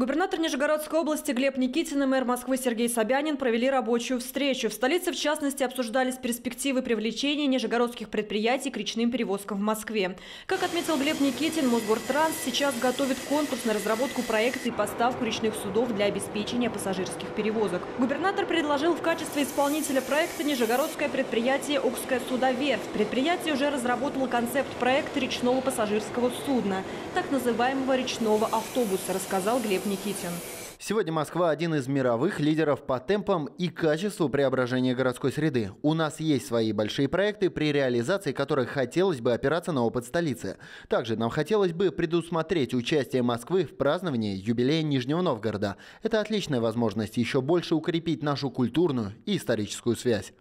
Губернатор Нижегородской области Глеб Никитин и мэр Москвы Сергей Собянин провели рабочую встречу. В столице, в частности, обсуждались перспективы привлечения нижегородских предприятий к речным перевозкам в Москве. Как отметил Глеб Никитин, Мосгортранс сейчас готовит конкурс на разработку проекта и поставку речных судов для обеспечения пассажирских перевозок. Губернатор предложил в качестве исполнителя проекта нижегородское предприятие «Окская судоверфь». Предприятие уже разработало концепт проекта речного пассажирского судна, так называемого речного автобуса, рассказал Глеб Никитин. Сегодня Москва – один из мировых лидеров по темпам и качеству преображения городской среды. У нас есть свои большие проекты, при реализации которых хотелось бы опираться на опыт столицы. Также нам хотелось бы предусмотреть участие Москвы в праздновании юбилея Нижнего Новгорода. Это отличная возможность еще больше укрепить нашу культурную и историческую связь.